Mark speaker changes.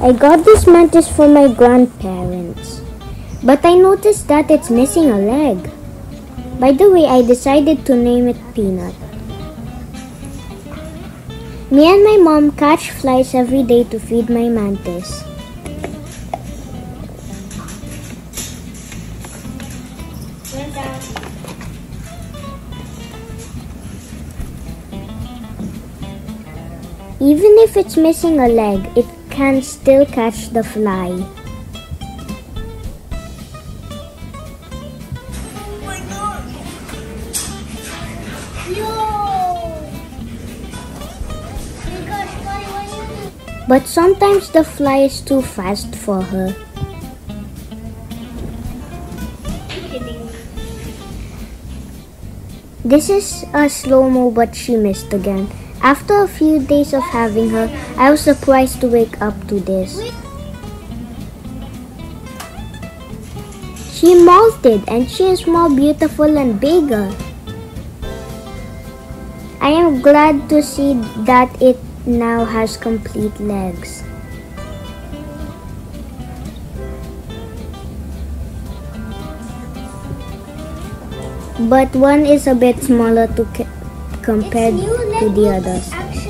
Speaker 1: I got this mantis for my grandparents. But I noticed that it's missing a leg. By the way, I decided to name it Peanut. Me and my mom catch flies every day to feed my mantis. Even if it's missing a leg, it can still catch the fly. But sometimes the fly is too fast for her. This is a slow-mo but she missed again. After a few days of having her, I was surprised to wake up to this. She molted and she is more beautiful and bigger. I am glad to see that it now has complete legs. But one is a bit smaller to c- compared
Speaker 2: Its new
Speaker 1: to the others.